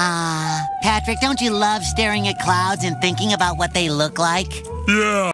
Ah, uh, Patrick, don't you love staring at clouds and thinking about what they look like? Yeah.